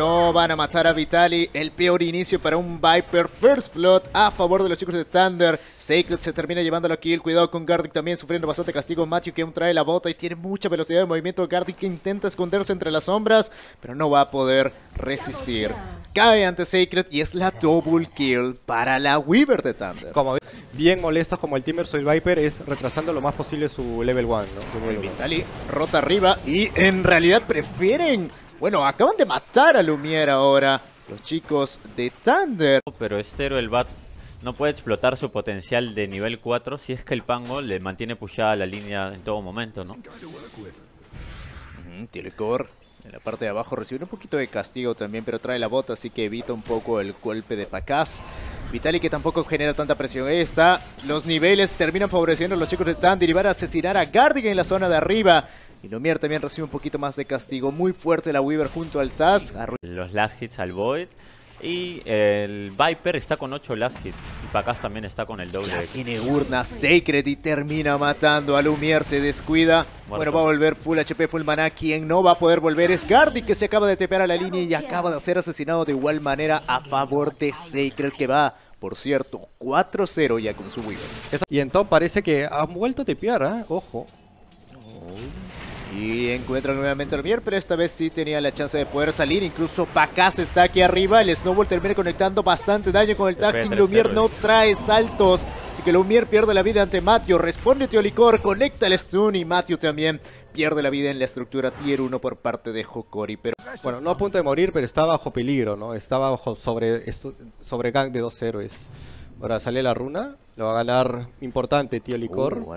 no, van a matar a Vitali. El peor inicio para un Viper. First Blood a favor de los chicos de Thunder. Sacred se termina llevándolo aquí. El cuidado con Gardic también sufriendo bastante castigo. Matthew que aún trae la bota y tiene mucha velocidad de movimiento. Gardic que intenta esconderse entre las sombras, pero no va a poder resistir. Cae ante Sacred y es la double kill para la Weaver de Thunder. Como bien molestos como el Timber Soul Viper es retrasando lo más posible su level 1, ¿no? Vitali rota arriba y en realidad prefieren... Bueno, acaban de matar a Lumiere ahora los chicos de Thunder. Pero Estero el Bat no puede explotar su potencial de nivel 4 si es que el Pango le mantiene pushada la línea en todo momento, ¿no? Ujú, Telecor en la parte de abajo recibe un poquito de castigo también, pero trae la bota, así que evita un poco el golpe de Pacaz. Vitali que tampoco genera tanta presión. Ahí está. Los niveles terminan favoreciendo a los chicos de Thunder y van a asesinar a Gardigan en la zona de arriba. Y Lumiere también recibe un poquito más de castigo. Muy fuerte la Weaver junto al Taz. Arru- Los last hits al Void. Y el Viper está con 8 last hits. Y Pacas también está con el doble. Ya tiene urna Sacred y termina matando a Lumiere, se descuida. Bueno, va a volver full HP, full mana. Quien no va a poder volver es Gardi, que se acaba de tepear a la línea y acaba de ser asesinado de igual manera a favor de Sacred, que va, por cierto, 4-0 ya con su Weaver. Y en top parece que han vuelto a tepear, ¿ah? Ojo. Y encuentra nuevamente a Lumiere, pero esta vez sí tenía la chance de poder salir. Incluso Pacaz está aquí arriba. El Snowball termina conectando bastante daño con el tag team. 3-0 Lumiere no trae saltos. Así que Lumiere pierde la vida ante Matthew. Responde Teolicor, conecta el stun y Matthew también pierde la vida en la estructura tier 1 por parte de Hokori. Pero Bueno, no a punto de morir, pero está bajo peligro, ¿no? Está bajo sobre, sobre gang de dos héroes. Ahora sale la runa, lo va a ganar importante, tío Licor. Uh.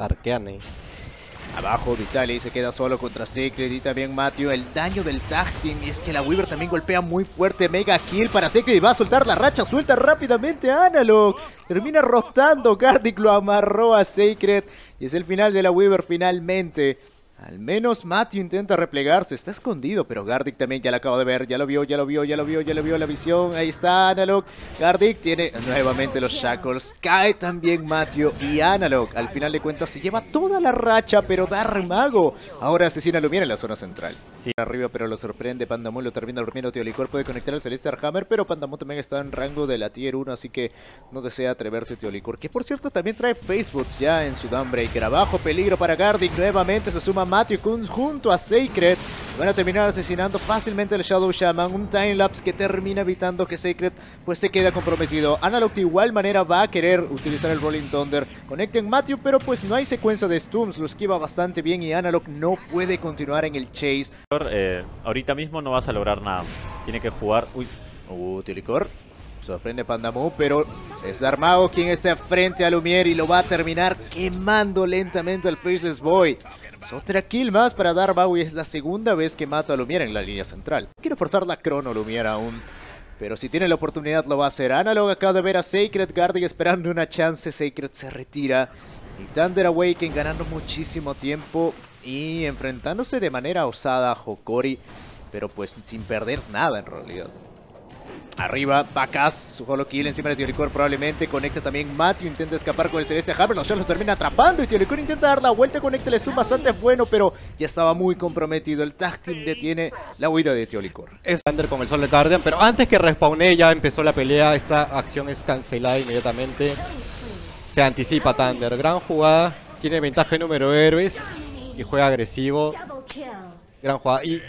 Arcanes. Abajo Vitali se queda solo contra Secret y también Matthew. El daño del tag team es que la Weaver también golpea muy fuerte. Mega kill para Secret y va a soltar la racha. Suelta rápidamente Analog. Termina rotando. Gardic lo amarró a Sacred. Y es el final de la Weaver finalmente. Al menos Matthew intenta replegarse, está escondido, pero Gardic también ya lo acabo de ver, ya lo vio, ya lo vio, ya lo vio, ya lo vio la visión, ahí está Analog, Gardic tiene nuevamente los shackles, cae también Matthew y Analog, al final de cuentas se lleva toda la racha, pero Dark Mago, ahora asesina a Lumiere en la zona central. Arriba, pero lo sorprende, Pandamon lo termina durmiendo, Teolicor puede conectar al Celestial Hammer, pero Pandamon también está en rango de la Tier 1, así que no desea atreverse Teolicor, que por cierto también trae Facebooks ya en su Dawnbreaker, abajo peligro para Gardic, nuevamente se suma Matthew Kun junto a Sacred, van a terminar asesinando fácilmente al Shadow Shaman, un timelapse que termina evitando que Sacred pues se queda comprometido. Analog de igual manera va a querer utilizar el Rolling Thunder, conecten Matthew, pero pues no hay secuencia de stuns, lo esquiva bastante bien y Analog no puede continuar en el chase. Eh, ahorita mismo no vas a lograr nada. Tiene que jugar. Uy, Uh, Teolicor. Sorprende Pandamu, pero es Darmago quien está frente a Lumiere y lo va a terminar quemando lentamente al Faceless Void. Es otra kill más para Darmago y es la segunda vez que mata a Lumiere en la línea central. Quiere forzar la crono Lumiere aún. Pero si tiene la oportunidad lo va a hacer. Analog acaba de ver a Sacred Guardian esperando una chance. Sacred se retira. Y Thunder Awaken ganando muchísimo tiempo y enfrentándose de manera osada a Hokori. Pero pues sin perder nada en realidad. Arriba, Bacas, su solo kill encima de Teolicor probablemente. Conecta también Matthew, intenta escapar con el Celeste Hammer. Los lo termina atrapando y Teolicor intenta dar la vuelta. Conecta el stun bastante bueno, pero ya estaba muy comprometido. El tag detiene la huida de Teolicor. Es Thunder con el Soul Guardian, pero antes que respawne ya empezó la pelea. Esta acción es cancelada inmediatamente. Se anticipa Thunder. Gran jugada. Tiene ventaja en número de héroes. Y juega agresivo. Gran jugada. Y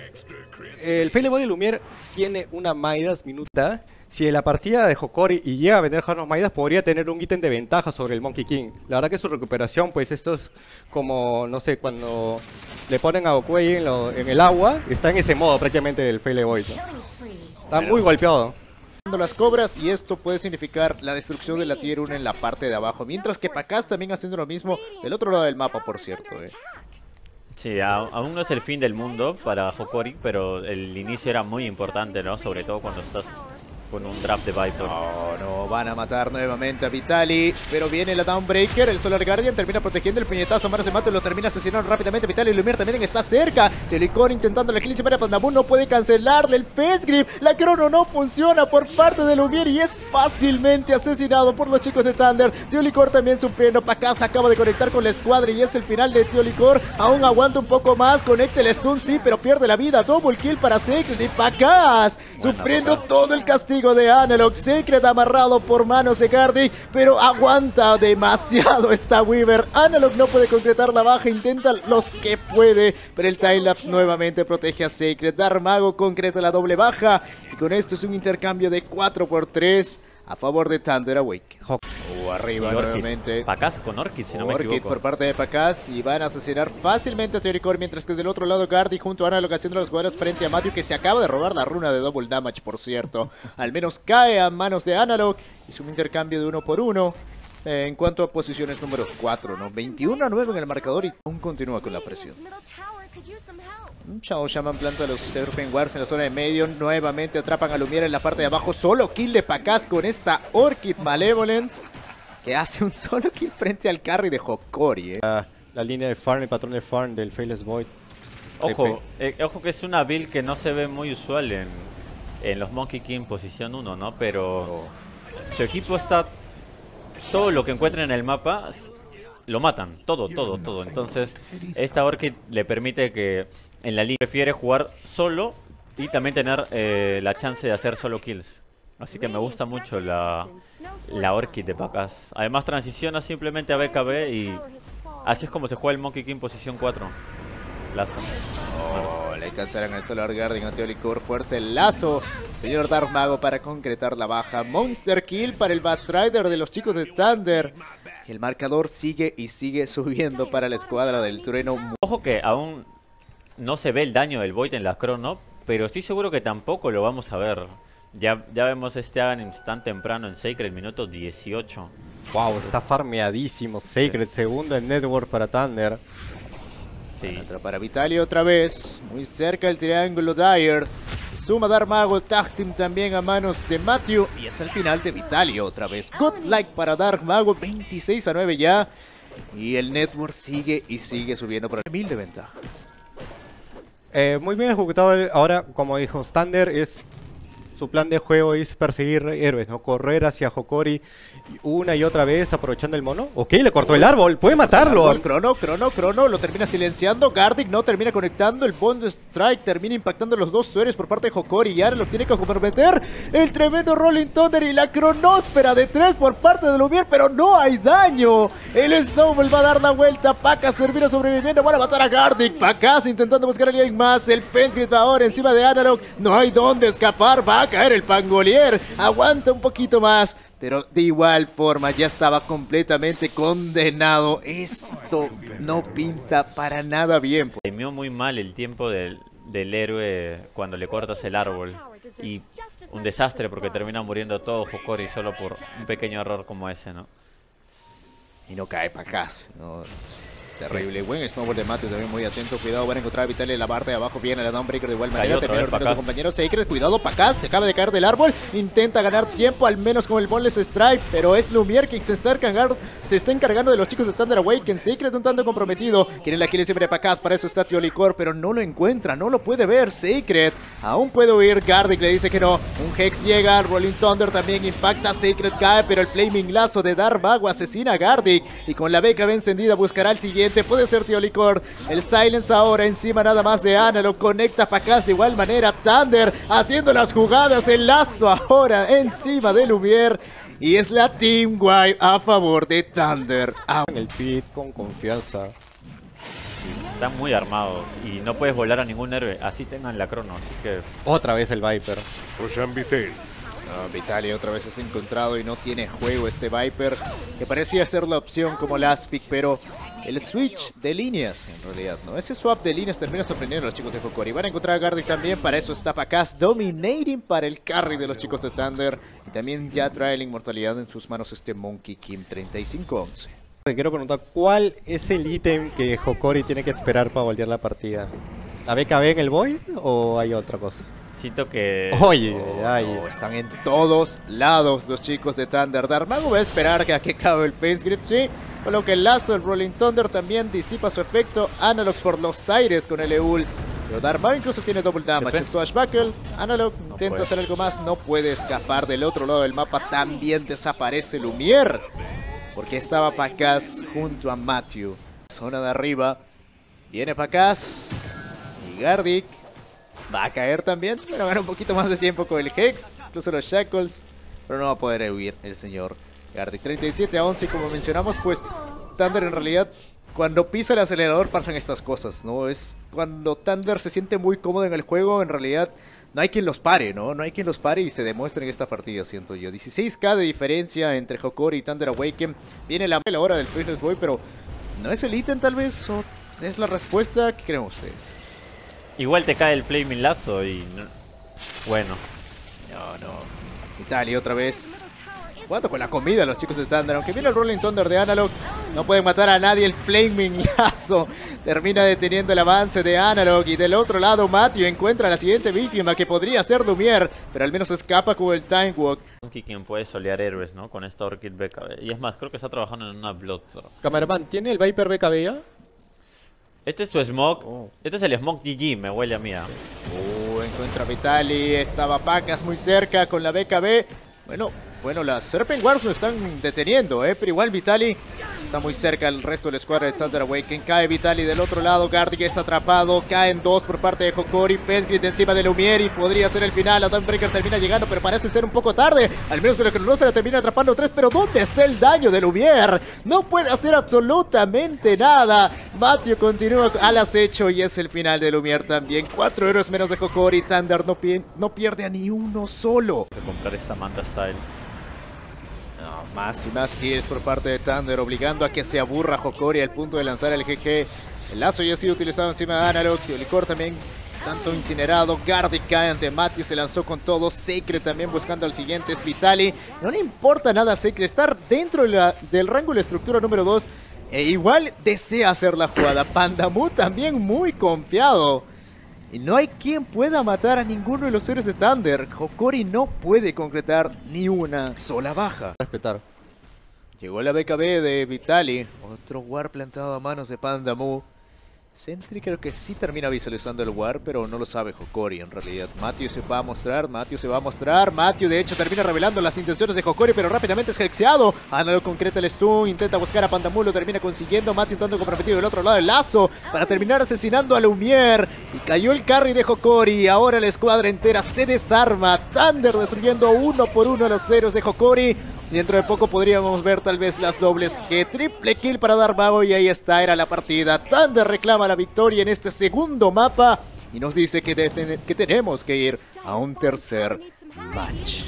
el Fele Body Lumiere tiene una Maidas minuta. Si en la partida de Hokori y llega a vender Jarnos Maidas, podría tener un ítem de ventaja sobre el Monkey King. La verdad que su recuperación, pues esto es como, no sé, cuando le ponen a Okuei en, lo- en el agua, está en ese modo prácticamente del Fele Boy. ¿no? Está muy golpeado. las cobras y esto puede significar la destrucción de la Tier 1 en la parte de abajo. Mientras que Pacas también haciendo lo mismo del otro lado del mapa, por cierto. eh. Sí, aún no es el fin del mundo para Hokori, pero el inicio era muy importante, ¿no? Sobre todo cuando estás con un draft de Viper. No, no, van a matar nuevamente a Vitali, pero viene la Downbreaker, el Solar Guardian termina protegiendo el puñetazo, Manos de Mato lo termina asesinando rápidamente, Vitali Lumier también está cerca, Telecon intentando la glitch para Pandamun, no puede cancelarle el Fence Grip, la crono no funciona por parte de Lumier y es fácilmente asesinado por los chicos de Thunder, Teolicor también sufriendo, Pacas acaba de conectar con la escuadra y es el final de Teolicor, aún aguanta un poco más, conecta el stun, sí, pero pierde la vida, double kill para Sacred y Pacas, sufriendo todo el castigo de Analog. Secret amarrado por manos de Gardy, pero aguanta demasiado esta Weaver. Analog no puede concretar la baja, intenta lo que puede, pero el Timelapse nuevamente protege a Secret. Darmago concreta la doble baja y con esto es un intercambio de 4 por 3 a favor de Thunder Awake. O arriba nuevamente. Pacas con Orchid, si no me equivoco. por parte de Pacas y van a asesinar fácilmente a Teoricor mientras que del otro lado Gardy junto a Analog haciendo los jugadores frente a Matthew que se acaba de robar la runa de double damage por cierto. Al menos cae a manos de Analog. Es un intercambio de uno por uno. Eh, en cuanto a posiciones número 4, ¿no? 21 a 9 en el marcador y aún continúa con la presión. Un Chao Shaman planta a los Serpent Wars en la zona de medio. Nuevamente atrapan a Lumiere en la parte de abajo. Solo kill de Pacas con esta Orchid Malevolence. Que hace un solo kill frente al carry de Hokori. eh. La, la línea de farm, el patrón de farm del Faithless Void. Ojo, eh, ojo que es una build que no se ve muy usual en, en los Monkey King posición 1, ¿no? Pero su equipo está... Todo lo que encuentren en el mapa lo matan, todo, todo, todo. Entonces, esta Orchid le permite que en la liga prefiere jugar solo y también tener eh, la chance de hacer solo kills. Así que me gusta mucho la, la Orchid de Pacas. Además transiciona simplemente a BKB y así es como se juega el Monkey King posición 4. Lazo. Oh, le alcanzarán al Solar Guardian a Teolicor. Fuerza el lazo. Señor Dark Mago para concretar la baja. Monster Kill para el Batrider de los chicos de Thunder. El marcador sigue y sigue subiendo para la escuadra del trueno. Ojo que aún no se ve el daño del Void en la crono, pero estoy seguro que tampoco lo vamos a ver. Ya, ya vemos este Aghanim tan temprano en Sacred, minuto 18. Wow, está farmeadísimo. Sacred, segundo en Network para Thunder. Sí. Otra para Vitaly otra vez. Muy cerca el triángulo Dyer. Suma Dark Mago Tag Team también a manos de Matthew. Y es el final de Vitaly otra vez. Godlike para Dark Mago. 26 a 9 ya. Y el network sigue y sigue subiendo por mil de ventaja. Eh, muy bien ejecutado. el- Ahora, como dijo Thunder, es su plan de juego es perseguir héroes, ¿no? Correr hacia Hokori una y otra vez aprovechando el mono. Ok, le cortó el árbol. Puede matarlo. Árbol, Crono, Crono, Crono, lo termina silenciando. Gardic no termina conectando. El Bond Strike termina impactando los dos sueres por parte de Hokori. Y ahora lo tiene que comprometer. El tremendo Rolling Thunder y la cronósfera de tres por parte de Lumier. Pero no hay daño. El Snowball va a dar la vuelta. Pacas termina sobreviviendo. Van a matar a Gardic. Pacas intentando buscar a alguien más. El Fence Grid ahora encima de Analog. No hay dónde escapar. Va a caer el Pangolier. Aguanta un poquito más. Pero de igual forma ya estaba completamente condenado. Esto no pinta para nada bien. Temió muy mal el tiempo del, del héroe cuando le cortas el árbol. Y un desastre porque termina muriendo todo Hokori solo por un pequeño error como ese, ¿no? Y no cae Pacas. No, terrible. Buen snowball de Matthew también muy atento. Cuidado, van a encontrar a Vitaly en la parte de abajo. Viene la Downbreaker de igual manera. Termina ordenando a su compañero Sacred. Cuidado, Pacas. Se acaba de caer del árbol. Intenta ganar tiempo, al menos con el Boneless Strike. Pero es Lumier quien se está encargando, se está encargando de los chicos de Thunder Awaken. Sacred un tanto comprometido. Quiere la kill siempre de Pacas. Para eso está Licor, pero no lo encuentra. No lo puede ver. Sacred aún puede huir. Gardic le dice que no. Un Hex llega. Rolling Thunder también impacta. Sacred cae, pero el Flaming Lazo de Darvago asesina a Gardic. Y con la beca encendida buscará el siguiente. Puede ser Tío Licor. El Silence ahora encima nada más de Ana. Lo conecta Pacas de igual manera. Thunder haciendo las jugadas. El lazo ahora encima de Lumier. Y es la Team Wipe a favor de Thunder. Ah, En el pit con confianza. Están muy armados y no puedes volar a ningún héroe, así tengan la crono, así que Otra vez el Viper. Roshan Vitelli. No, Vitaly otra vez es encontrado y no tiene juego este Viper, que parecía ser la opción como last pick, pero el switch de líneas en realidad, ¿no? Ese swap de líneas termina sorprendiendo a los chicos de Hokori. Van a encontrar a Gardic también, para eso está Pacas dominating para el carry de los chicos de Thunder. Y también ya trae la inmortalidad en sus manos este Monkey Kim 3511. Te quiero preguntar, ¿cuál es el ítem que Hokori tiene que esperar para voltear la partida? ¿La BKB en el Void o hay otra cosa? Siento que... Oye, ay. No, están en todos lados los chicos de Thunder. Darmago va a esperar que, a que acabe el Pace Grip, sí. Con lo que el lazo del Rolling Thunder también disipa su efecto. Analog por los aires con el Eul. Pero Darmago incluso tiene double damage. El Swashbuckle. Analog intenta puede. hacer algo más. No puede escapar del otro lado del mapa. También desaparece Lumier. Porque estaba Pacas junto a Matthew. Zona de arriba. Viene Pacas. Y Gardic. Va a caer también, pero gana un poquito más de tiempo con el Hex, incluso los Shackles, pero no va a poder huir el señor Gardic. 37 a 11, y como mencionamos, pues Thunder en realidad, cuando pisa el acelerador pasan estas cosas, ¿no? Es cuando Thunder se siente muy cómodo en el juego, en realidad no hay quien los pare, ¿no? No hay quien los pare y se demuestra en esta partida, siento yo. 16k de diferencia entre Hokori y Thunder Awaken. Viene la, la hora del Faceless Boy, pero ¿no es el ítem tal vez? ¿O es la respuesta? ¿Qué creen ustedes? Igual te cae el Flaming Lazo y... no- Bueno, No, no. Italia otra vez. Jugando con la comida los chicos de Thunder. Aunque viene el Rolling Thunder de Analog. No pueden matar a nadie. El Flaming Lazo termina deteniendo el avance de Analog. Y del otro lado Matthew encuentra la siguiente víctima que podría ser Lumier. Pero al menos escapa con el Time Walk. Monkey quien puede solear héroes, ¿no? Con esta Orchid BKB. Y es más, creo que está trabajando en una Bloodthorn. Cameraman, ¿tiene el Viper BKB ya? Este es su Smoke. Oh. Este es el Smoke GG, me huele a mí. ah. Uh, encuentra a Vitali. Estaba Pacas muy cerca con la BKB. Bueno, bueno, las Serpent Wars lo están deteniendo, ¿eh? Pero igual Vitali está muy cerca del resto de la escuadra de Thunder Awaken. Cae Vitali del otro lado. Gardic es atrapado. Caen dos por parte de Hokori. Fensgrid encima de Lumier y podría ser el final. La Dawnbreaker termina llegando, pero parece ser un poco tarde. Al menos con la Cronósfera termina atrapando tres. Pero ¿dónde está el daño de Lumier? No puede hacer absolutamente nada. Matthew continúa al acecho y es el final de Lumier también. Cuatro héroes menos de Hokori. Thunder no, pi- no pierde a ni uno solo. De comprar esta Manta Style. No, más y más kills por parte de Thunder, obligando a que se aburra Hokori al punto de lanzar el GG. El lazo ya ha sido utilizado encima de Analog, y Licor también tanto incinerado. Gardic cae ante Matthew, se lanzó con todo. Secret también buscando al siguiente, es Vitali. No le importa nada a Secret, estar dentro de la- del rango de la estructura número 2. E igual desea hacer la jugada. Pandamu también muy confiado. Y no hay quien pueda matar a ninguno de los héroes de Thunder. Hokori no puede concretar ni una sola baja. Respetar. Llegó la BKB de Vitali. Otro War plantado a manos de Pandamu. Sentry creo que sí termina visualizando el War, pero no lo sabe Hokori en realidad. Matthew se va a mostrar, Matthew se va a mostrar. Matthew de hecho termina revelando las intenciones de Hokori, pero rápidamente es hexeado. Ana concreta el stun, intenta buscar a Pandamu, lo termina consiguiendo. Matthew tanto comprometido del otro lado del lazo para terminar asesinando a Lumier. Y cayó el carry de Hokori. Ahora la escuadra entera se desarma. Thunder destruyendo uno por uno a los héroes de Hokori. Dentro de poco podríamos ver tal vez las dobles G. Triple kill para Darmago y ahí está, era la partida. Thunder reclama la victoria en este segundo mapa y nos dice que, que tenemos que ir a un tercer match.